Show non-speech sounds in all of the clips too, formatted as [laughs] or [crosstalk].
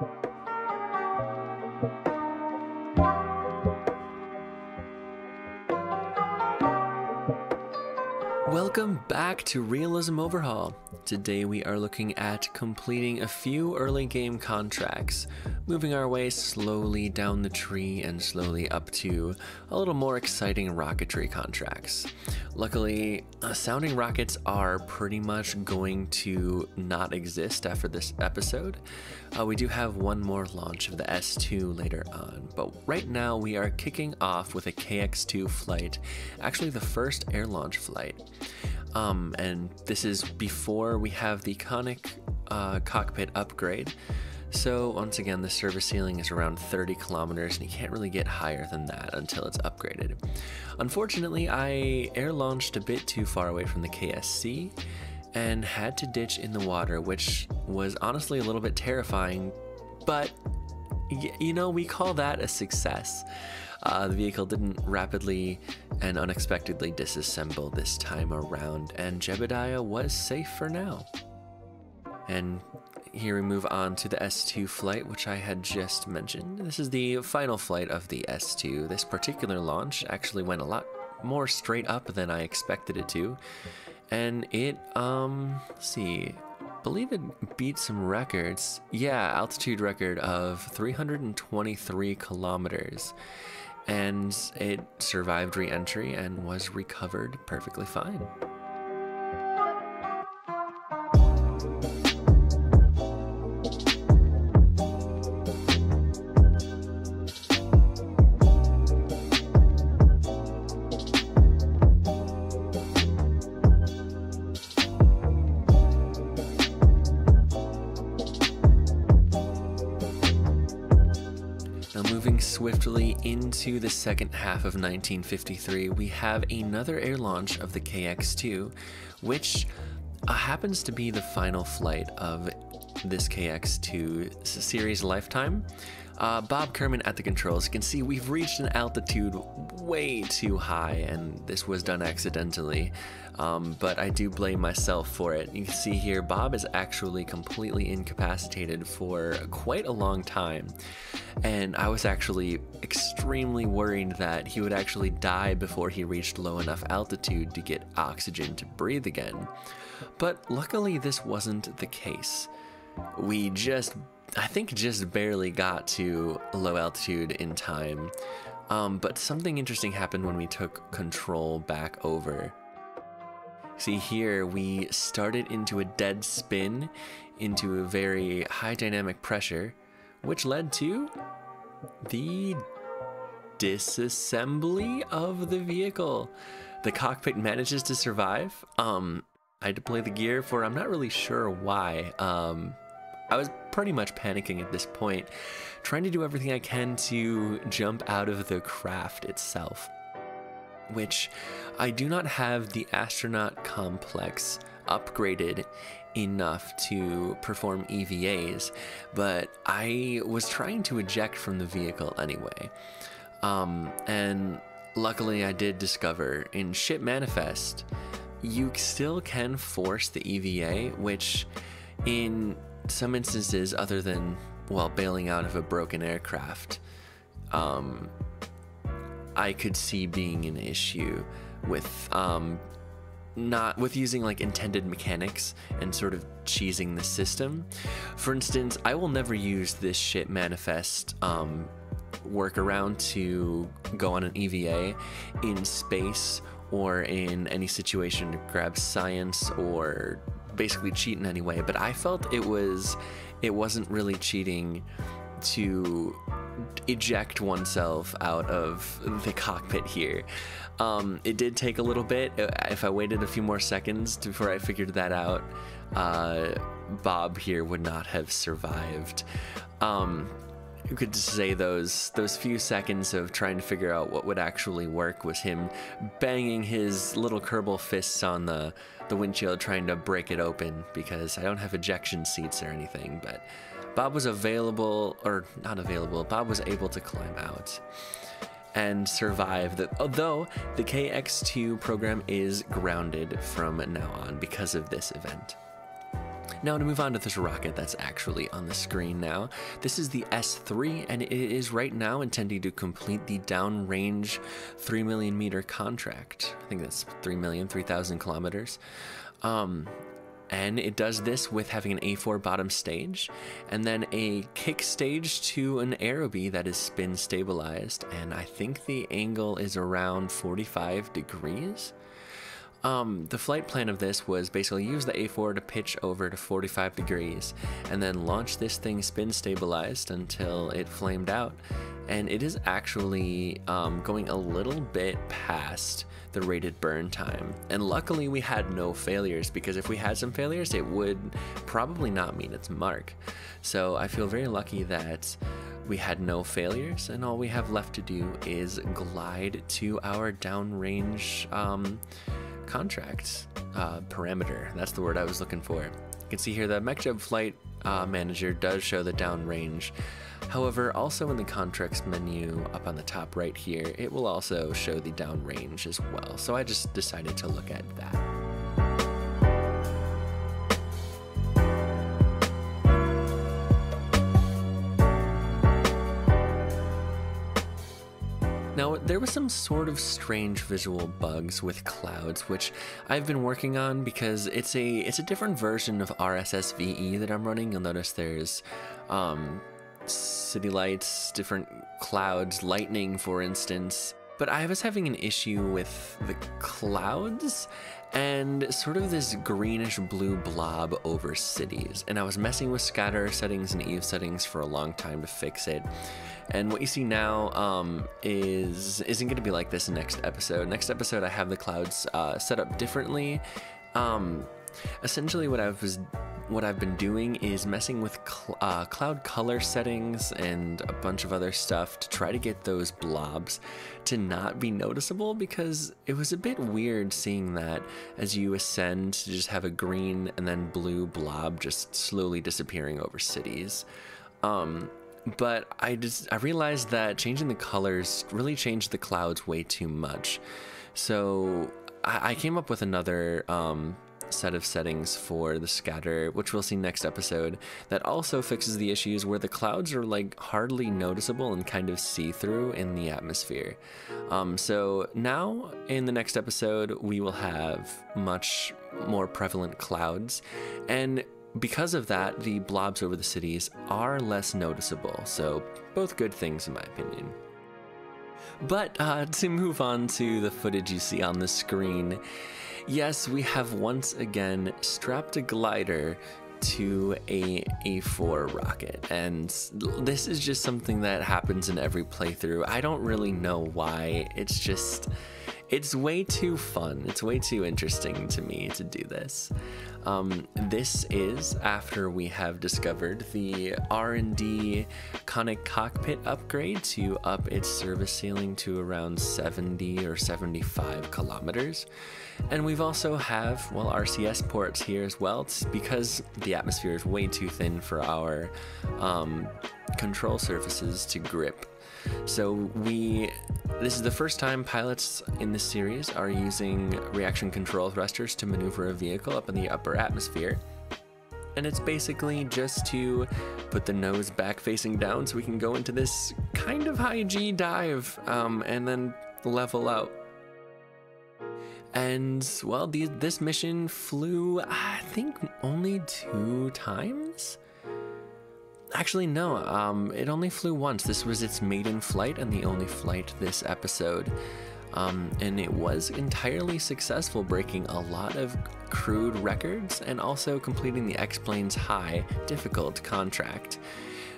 you Welcome back to Realism Overhaul. Today we are looking at completing a few early game contracts, moving our way slowly down the tree and slowly up to a little more exciting rocketry contracts. Luckily, uh, sounding rockets are pretty much going to not exist after this episode. Uh, we do have one more launch of the S2 later on, but right now we are kicking off with a KX2 flight, actually the first air launch flight. Um, and this is before we have the conic uh, cockpit upgrade. So once again, the service ceiling is around 30 kilometers and you can't really get higher than that until it's upgraded. Unfortunately, I air launched a bit too far away from the KSC and had to ditch in the water, which was honestly a little bit terrifying, but you know, we call that a success. Uh, the vehicle didn't rapidly and unexpectedly disassemble this time around, and Jebediah was safe for now. And here we move on to the S2 flight, which I had just mentioned. This is the final flight of the S2. This particular launch actually went a lot more straight up than I expected it to. And it, um, see, believe it beat some records. Yeah, altitude record of 323 kilometers. And it survived re entry and was recovered perfectly fine. Into the second half of 1953, we have another air launch of the KX 2, which uh, happens to be the final flight of this KX 2 series lifetime. Uh, Bob Kerman at the controls. You can see we've reached an altitude way too high, and this was done accidentally. Um, but I do blame myself for it. You can see here, Bob is actually completely incapacitated for quite a long time. And I was actually extremely worried that he would actually die before he reached low enough altitude to get oxygen to breathe again. But luckily, this wasn't the case. We just I think just barely got to low altitude in time. Um, but something interesting happened when we took control back over. See here, we started into a dead spin into a very high dynamic pressure, which led to the disassembly of the vehicle. The cockpit manages to survive. Um, I had to play the gear for I'm not really sure why. Um, I was pretty much panicking at this point, trying to do everything I can to jump out of the craft itself. Which I do not have the astronaut complex upgraded enough to perform EVAs, but I was trying to eject from the vehicle anyway. Um, and luckily, I did discover in Ship Manifest, you still can force the EVA, which in some instances, other than well bailing out of a broken aircraft, um, I could see being an issue with um, not with using like intended mechanics and sort of cheesing the system. For instance, I will never use this ship manifest um, workaround to go on an EVA in space or in any situation to grab science or basically cheat in any way, but I felt it was it wasn't really cheating to eject oneself out of the cockpit here. Um, it did take a little bit. If I waited a few more seconds before I figured that out, uh, Bob here would not have survived. Um, you could say those those few seconds of trying to figure out what would actually work was him banging his little Kerbal fists on the the windshield trying to break it open because I don't have ejection seats or anything, but Bob was available or not available. Bob was able to climb out and survive the although the KX2 program is grounded from now on because of this event. Now to move on to this rocket that's actually on the screen now. This is the S3 and it is right now intending to complete the downrange 3 million meter contract. I think that's 3 million, 3,000 kilometers. Um, and it does this with having an A4 bottom stage and then a kick stage to an aerobee that is spin stabilized and I think the angle is around 45 degrees. Um, the flight plan of this was basically use the A4 to pitch over to 45 degrees and then launch this thing spin stabilized until it flamed out and it is actually um, going a little bit past the rated burn time. And luckily, we had no failures because if we had some failures, it would probably not meet its mark. So I feel very lucky that we had no failures, and all we have left to do is glide to our downrange um, contract uh, parameter. That's the word I was looking for. You can see here the MechJeb Flight uh, Manager does show the downrange. However, also in the contracts menu up on the top right here, it will also show the downrange as well. So I just decided to look at that. Now, there was some sort of strange visual bugs with clouds, which I've been working on because it's a it's a different version of RSSVE that I'm running. You'll notice there's um, city lights, different clouds, lightning, for instance. But I was having an issue with the clouds and sort of this greenish blue blob over cities. And I was messing with scatter settings and Eve settings for a long time to fix it. And what you see now um, is isn't going to be like this next episode. Next episode, I have the clouds uh, set up differently. Um, essentially, what I was what I've been doing is messing with cl uh, cloud color settings and a bunch of other stuff to try to get those blobs to not be noticeable because it was a bit weird seeing that as you ascend to just have a green and then blue blob just slowly disappearing over cities. Um, but I just I realized that changing the colors really changed the clouds way too much. So I, I came up with another um, set of settings for the scatter, which we'll see next episode, that also fixes the issues where the clouds are like hardly noticeable and kind of see through in the atmosphere. Um, so now in the next episode, we will have much more prevalent clouds, and because of that, the blobs over the cities are less noticeable, so both good things in my opinion. But uh, to move on to the footage you see on the screen, yes, we have once again strapped a glider to a A4 rocket, and this is just something that happens in every playthrough. I don't really know why, it's just it's way too fun. It's way too interesting to me to do this. Um, this is after we have discovered the R&D conic cockpit upgrade to up its service ceiling to around 70 or 75 kilometers. And we've also have, well, RCS ports here as well it's because the atmosphere is way too thin for our um, control surfaces to grip so we, this is the first time pilots in this series are using reaction control thrusters to maneuver a vehicle up in the upper atmosphere. And it's basically just to put the nose back facing down so we can go into this kind of high G dive um, and then level out. And well, the, this mission flew, I think, only two times. Actually, no. Um, it only flew once. This was its maiden flight and the only flight this episode. Um, and it was entirely successful, breaking a lot of crewed records and also completing the X-Plane's high, difficult contract.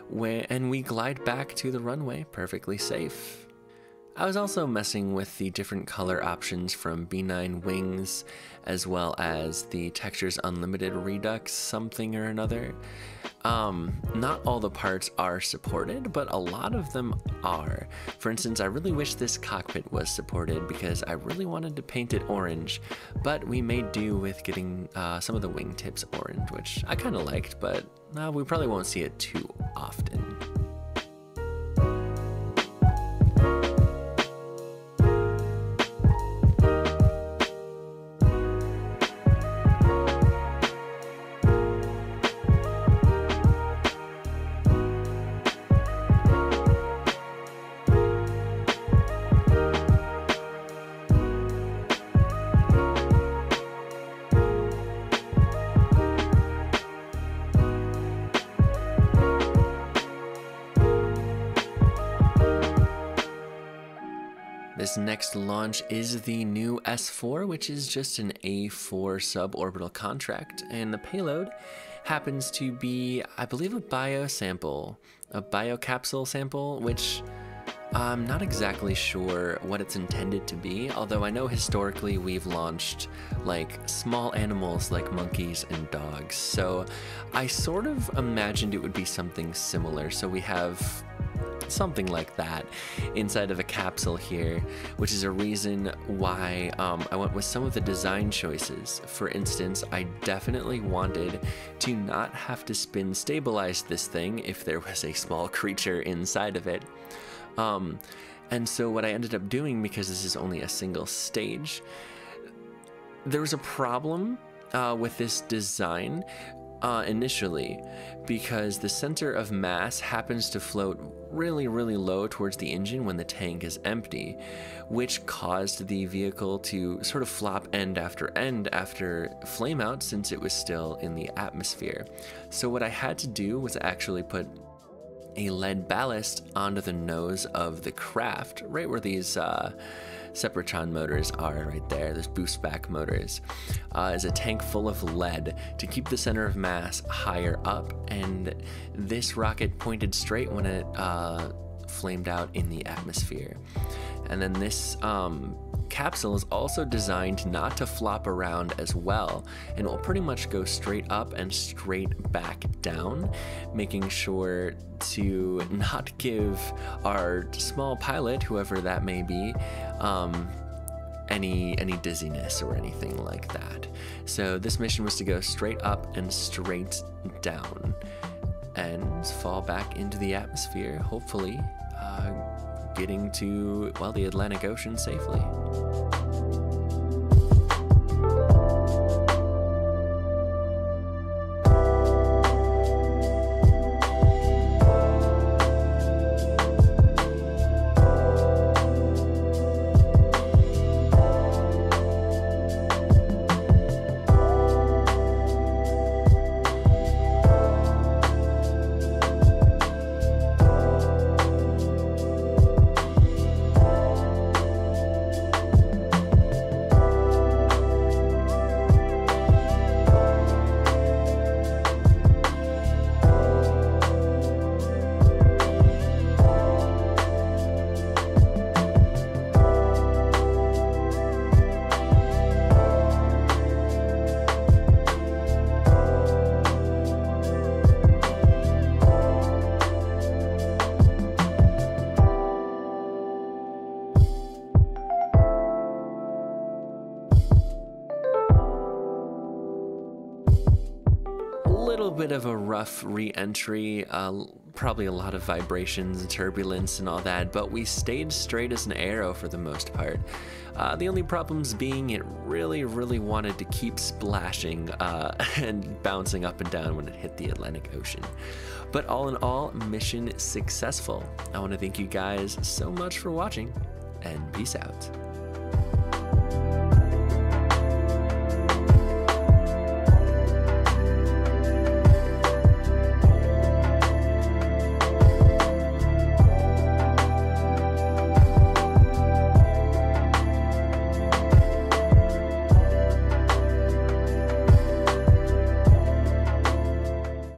Where, and we glide back to the runway perfectly safe. I was also messing with the different color options from B9 Wings, as well as the Textures Unlimited Redux something or another. Um, not all the parts are supported, but a lot of them are. For instance, I really wish this cockpit was supported because I really wanted to paint it orange, but we made do with getting uh, some of the wingtips orange, which I kind of liked, but uh, we probably won't see it too often. This next launch is the new S4, which is just an A4 suborbital contract, and the payload happens to be, I believe, a bio sample, a biocapsule sample, which I'm not exactly sure what it's intended to be, although I know historically we've launched like small animals like monkeys and dogs, so I sort of imagined it would be something similar. So we have something like that inside of a capsule here, which is a reason why um, I went with some of the design choices. For instance, I definitely wanted to not have to spin stabilize this thing if there was a small [laughs] creature inside of it. Um, and so what I ended up doing, because this is only a single stage, there was a problem uh, with this design uh, initially because the center of mass happens to float really, really low towards the engine when the tank is empty, which caused the vehicle to sort of flop end after end after flameout since it was still in the atmosphere. So, what I had to do was actually put a lead ballast onto the nose of the craft, right where these uh, motors are right there, those boost back motors, uh, is a tank full of lead to keep the center of mass higher up. And this rocket pointed straight when it uh, flamed out in the atmosphere. And then this um, capsule is also designed not to flop around as well and will pretty much go straight up and straight back down, making sure to [laughs] not give our small pilot, whoever that may be, um, any any dizziness or anything like that. So this mission was to go straight up and straight down and fall back into the atmosphere, hopefully uh, getting to, well, the Atlantic Ocean safely. Little bit of a rough re-entry, uh, probably a lot of vibrations and turbulence and all that, but we stayed straight as an arrow for the most part. Uh, the only problems being it really, really wanted to keep splashing uh, [laughs] and bouncing up and down when it hit the Atlantic Ocean. But all in all, mission successful. I want to thank you guys so much for watching, and peace out.